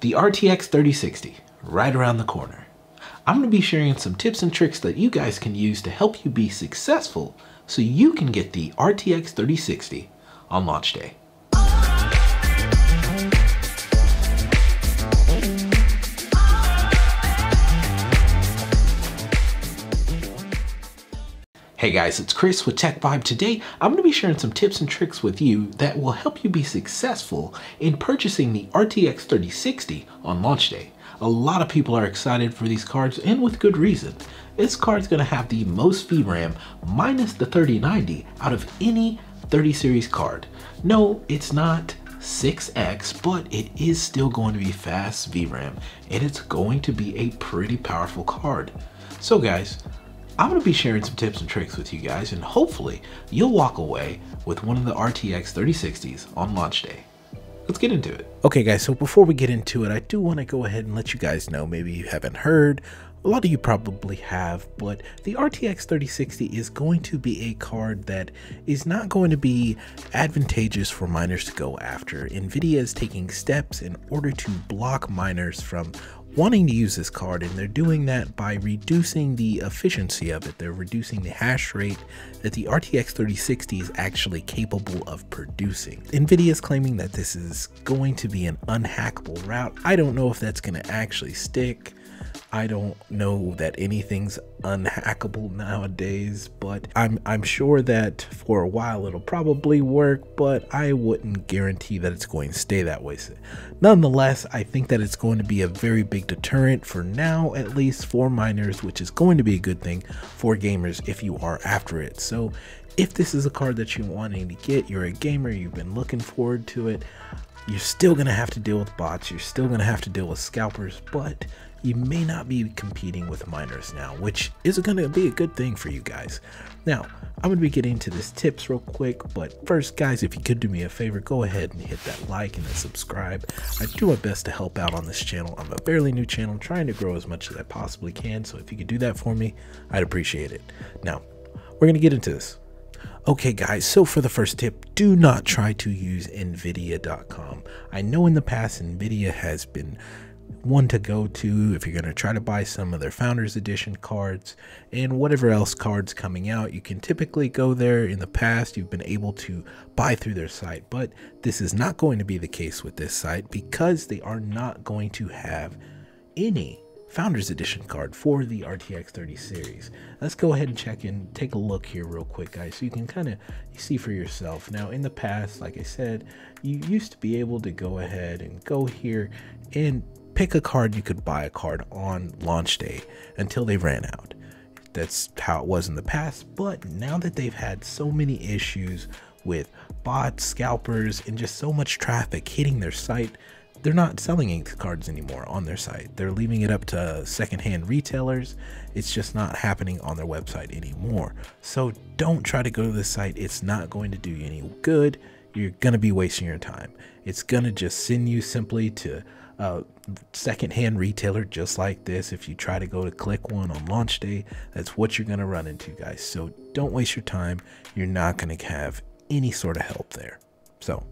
The RTX 3060, right around the corner. I'm going to be sharing some tips and tricks that you guys can use to help you be successful so you can get the RTX 3060 on launch day. Hey guys, it's Chris with Tek Vibe. Today, I'm going to be sharing some tips and tricks with you that will help you be successful in purchasing the RTX 3060 on launch day. A lot of people are excited for these cards and with good reason. This card's going to have the most VRAM minus the 3090 out of any 30 series card. No, it's not 6x, but it is still going to be fast VRAM and it's going to be a pretty powerful card. So guys, I'm to be sharing some tips and tricks with you guys, and hopefully you'll walk away with one of the RTX 3060s on launch day. Let's get into it. Okay guys, so before we get into it, I do want to go ahead and let you guys know, maybe you haven't heard, a lot of you probably have, but the RTX 3060 is going to be a card that is not going to be advantageous for miners to go after. NVIDIA is taking steps in order to block miners from wanting to use this card and they're doing that by reducing the efficiency of it. They're reducing the hash rate that the RTX 3060 is actually capable of producing. NVIDIA is claiming that this is going to be an unhackable route. I don't know if that's going to actually stick. I don't know that anything's unhackable nowadays, but I'm I'm sure that for a while it'll probably work, but I wouldn't guarantee that it's going to stay that way. Nonetheless, I think that it's going to be a very big deterrent for now, at least for miners, which is going to be a good thing for gamers if you are after it. So if this is a card that you're wanting to get, you're a gamer, you've been looking forward to it, you're still going to have to deal with bots, you're still going to have to deal with scalpers, but you may not be competing with miners now, which is going to be a good thing for you guys. Now, I'm going to be getting to this tips real quick, but first, guys, if you could do me a favor, go ahead and hit that like and then subscribe. I do my best to help out on this channel. I'm a fairly new channel, trying to grow as much as I possibly can, so if you could do that for me, I'd appreciate it. Now, we're going to get into this. Okay guys, so for the first tip, do not try to use nvidia.com. I know in the past nvidia has been one to go to if you're going to try to buy some of their founders edition cards and whatever else cards coming out you can typically go there in the past you've been able to buy through their site but this is not going to be the case with this site because they are not going to have any founders edition card for the RTX 30 series. Let's go ahead and check in, take a look here real quick guys so you can kind of see for yourself. Now in the past, like I said, you used to be able to go ahead and go here and pick a card, you could buy a card on launch day until they ran out. That's how it was in the past, but now that they've had so many issues with bots, scalpers, and just so much traffic hitting their site, they're not selling ink cards anymore on their site. They're leaving it up to secondhand retailers. It's just not happening on their website anymore. So don't try to go to the site. It's not going to do you any good. You're going to be wasting your time. It's going to just send you simply to a secondhand retailer just like this. If you try to go to click one on launch day, that's what you're going to run into, guys. So don't waste your time. You're not going to have any sort of help there. So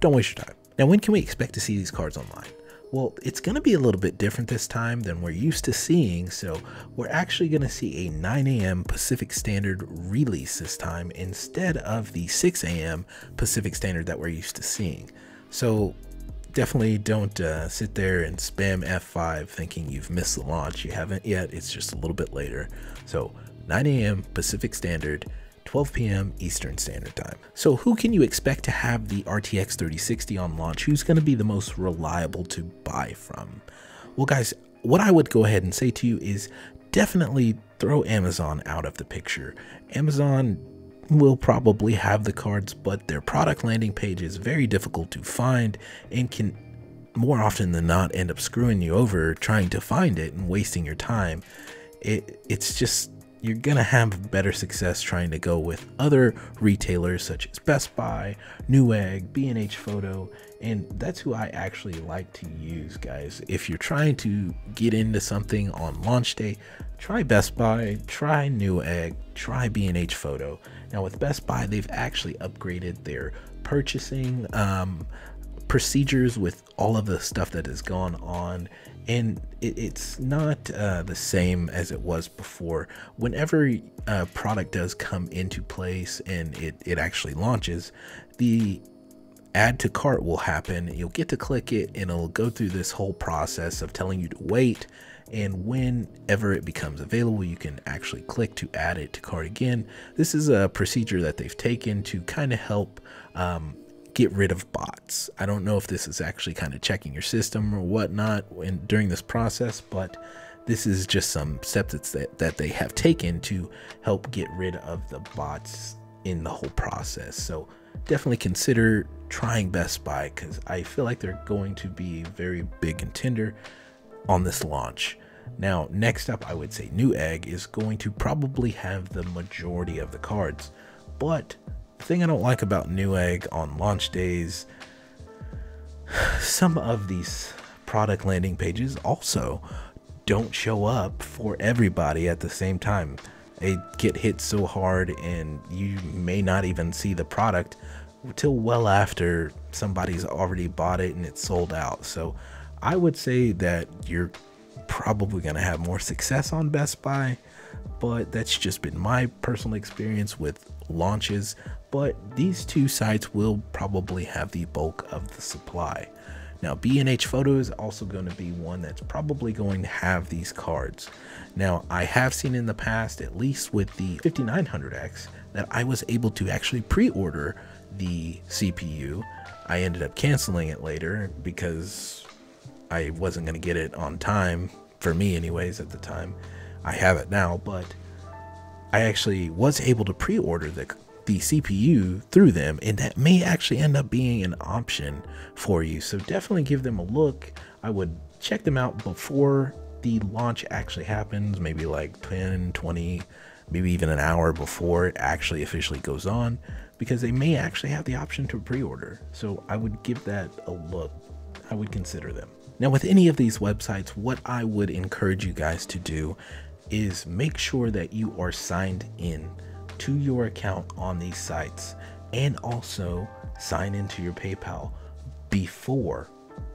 don't waste your time. Now, when can we expect to see these cards online? Well, it's going to be a little bit different this time than we're used to seeing. So we're actually going to see a 9 a.m. Pacific Standard release this time instead of the 6 a.m. Pacific Standard that we're used to seeing. So definitely don't uh, sit there and spam F5 thinking you've missed the launch. You haven't yet. It's just a little bit later. So 9 a.m. Pacific Standard, 12 p.m. Eastern Standard Time. So who can you expect to have the RTX 3060 on launch? Who's going to be the most reliable to buy from? Well, guys, what I would go ahead and say to you is definitely throw Amazon out of the picture. Amazon will probably have the cards, but their product landing page is very difficult to find and can more often than not end up screwing you over trying to find it and wasting your time. It, it's just you're going to have better success trying to go with other retailers such as Best Buy, Newegg, B&H Photo, and that's who I actually like to use, guys. If you're trying to get into something on launch day, try Best Buy, try Newegg, try B&H Photo. Now with Best Buy, they've actually upgraded their purchasing um, procedures with all of the stuff that has gone on and it, it's not uh, the same as it was before. Whenever a product does come into place and it, it actually launches the add to cart will happen. You'll get to click it and it'll go through this whole process of telling you to wait and whenever it becomes available you can actually click to add it to cart again. This is a procedure that they've taken to kind of help um, get rid of bots. I don't know if this is actually kind of checking your system or whatnot in, during this process, but this is just some steps that, that they have taken to help get rid of the bots in the whole process. So definitely consider trying Best Buy because I feel like they're going to be very big contender on this launch. Now, next up, I would say Newegg is going to probably have the majority of the cards, but thing I don't like about Newegg on launch days, some of these product landing pages also don't show up for everybody at the same time. They get hit so hard and you may not even see the product until well after somebody's already bought it and it's sold out. So I would say that you're probably going to have more success on Best Buy, but that's just been my personal experience with launches but these two sites will probably have the bulk of the supply. Now, B&H Photo is also going to be one that's probably going to have these cards. Now, I have seen in the past, at least with the 5900X, that I was able to actually pre-order the CPU. I ended up canceling it later because I wasn't going to get it on time, for me anyways at the time. I have it now, but I actually was able to pre-order the the CPU through them, and that may actually end up being an option for you. So definitely give them a look. I would check them out before the launch actually happens, maybe like 10, 20, maybe even an hour before it actually officially goes on, because they may actually have the option to pre order. So I would give that a look. I would consider them. Now, with any of these websites, what I would encourage you guys to do is make sure that you are signed in to your account on these sites and also sign into your PayPal before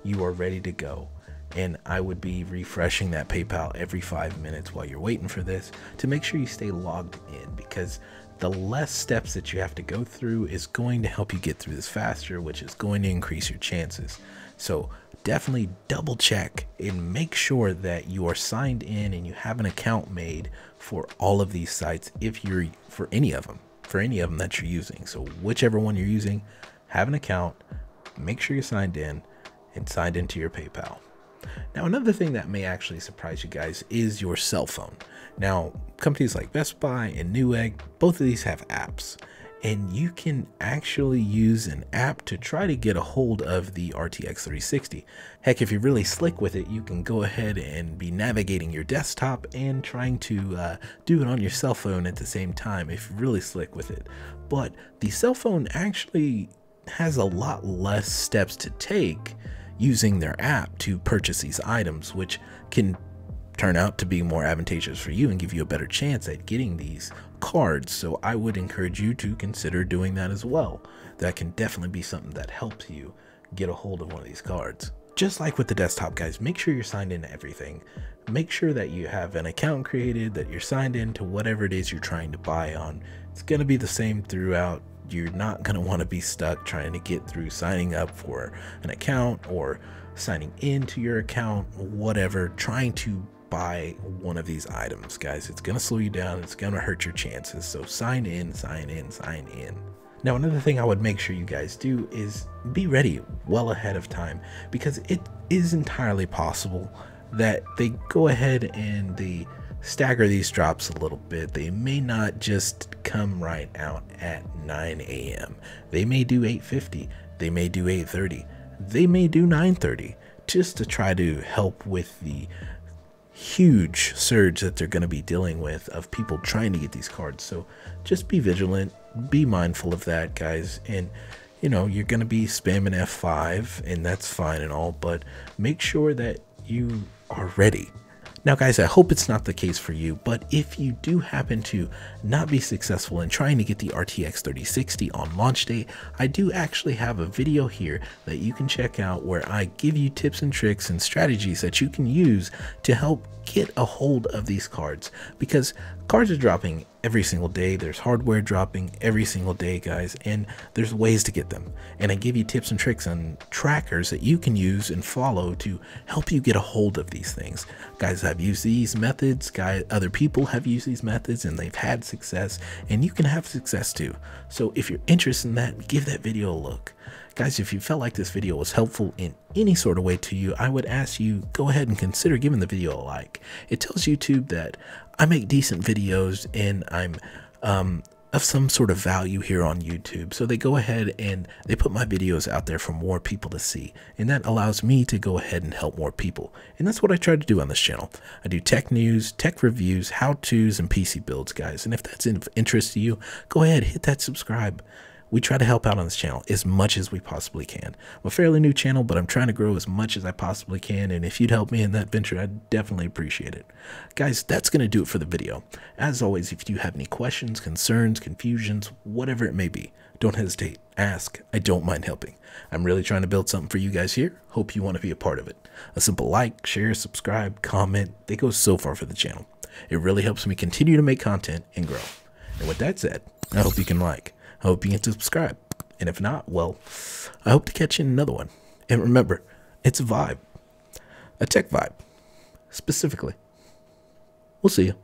you are ready to go. And I would be refreshing that PayPal every five minutes while you're waiting for this to make sure you stay logged in because the less steps that you have to go through is going to help you get through this faster, which is going to increase your chances. So definitely double check and make sure that you are signed in and you have an account made for all of these sites if you're for any of them for any of them that you're using. So whichever one you're using have an account make sure you're signed in and signed into your paypal. Now another thing that may actually surprise you guys is your cell phone. Now companies like best buy and newegg both of these have apps and you can actually use an app to try to get a hold of the RTX 360. Heck, if you're really slick with it, you can go ahead and be navigating your desktop and trying to uh, do it on your cell phone at the same time if you're really slick with it. But the cell phone actually has a lot less steps to take using their app to purchase these items, which can turn out to be more advantageous for you and give you a better chance at getting these cards. So I would encourage you to consider doing that as well. That can definitely be something that helps you get a hold of one of these cards. Just like with the desktop guys, make sure you're signed into everything. Make sure that you have an account created, that you're signed into whatever it is you're trying to buy on. It's going to be the same throughout you're not going to want to be stuck trying to get through signing up for an account or signing into your account, whatever, trying to buy one of these items, guys. It's gonna slow you down, it's gonna hurt your chances. So sign in, sign in, sign in. Now, another thing I would make sure you guys do is be ready well ahead of time because it is entirely possible that they go ahead and they stagger these drops a little bit. They may not just come right out at 9 a.m. They may do 8:50. They may do 8:30. They may do 9:30 just to try to help with the huge surge that they're going to be dealing with of people trying to get these cards. So just be vigilant, be mindful of that, guys. And you know, you're going to be spamming F5, and that's fine and all, but make sure that you are ready. Now, guys, I hope it's not the case for you, but if you do happen to not be successful in trying to get the RTX 3060 on launch day, I do actually have a video here that you can check out where I give you tips and tricks and strategies that you can use to help get a hold of these cards. Because cards are dropping every single day. There's hardware dropping every single day, guys, and there's ways to get them. And I give you tips and tricks on trackers that you can use and follow to help you get a hold of these things. Guys I've used these methods, guys, other people have used these methods and they've had success, and you can have success too. So if you're interested in that, give that video a look. Guys, if you felt like this video was helpful in any sort of way to you, I would ask you go ahead and consider giving the video a like. It tells YouTube that I make decent videos and I'm um, of some sort of value here on YouTube. So they go ahead and they put my videos out there for more people to see. And that allows me to go ahead and help more people. And that's what I try to do on this channel. I do tech news, tech reviews, how-tos, and PC builds, guys. And if that's of interest to you, go ahead, hit that subscribe we try to help out on this channel as much as we possibly can. I'm a fairly new channel, but I'm trying to grow as much as I possibly can, and if you'd help me in that venture, I'd definitely appreciate it. Guys, that's going to do it for the video. As always, if you have any questions, concerns, confusions, whatever it may be, don't hesitate. Ask. I don't mind helping. I'm really trying to build something for you guys here. Hope you want to be a part of it. A simple like, share, subscribe, comment, they go so far for the channel. It really helps me continue to make content and grow. And with that said, I hope you can like, I hope you get to subscribe. And if not, well, I hope to catch you in another one. And remember, it's a vibe, a tech vibe, specifically. We'll see you.